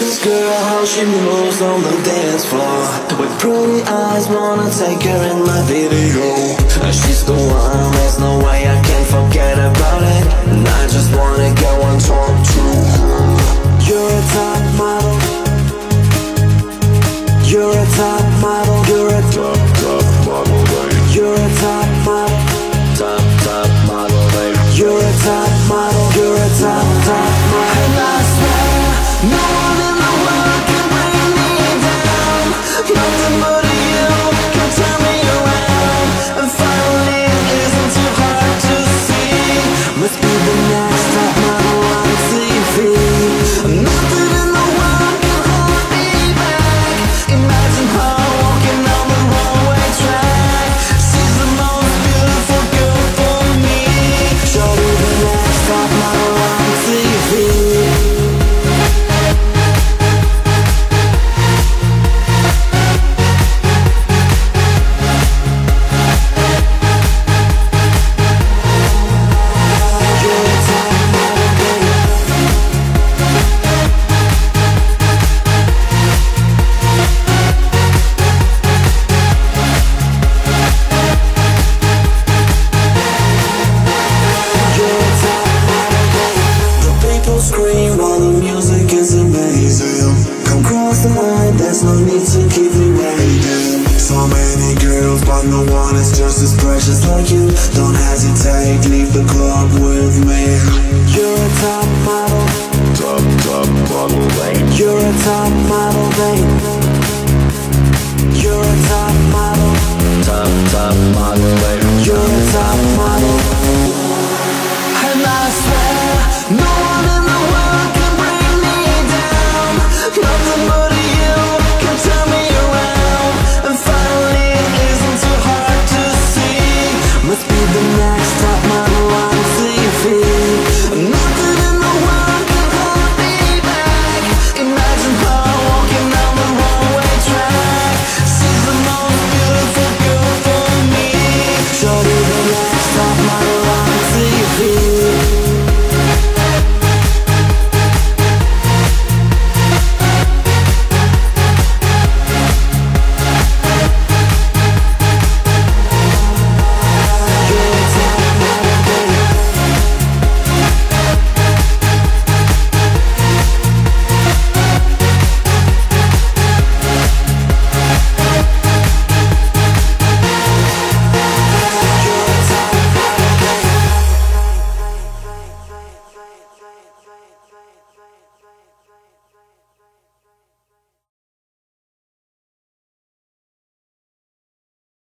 this girl, how she moves on the dance floor. With pretty eyes, wanna take her in my video. She's the one, there's no way I can forget about it. And I just wanna go and talk to her. You're a top model. You're a top model. You're a top, top model, babe. You're a top model. Top, top model, babe. You're a top model. You're a top, top model. And I swear, no Come cross the line, there's no need to keep me waiting. So many girls, but no one is just as precious like you. Don't hesitate, leave the club with me. You're a top model. Top, top model, babe. You're a top model, babe. You're a top model. Top, top model, babe. You're a top model. And I swear, no next up my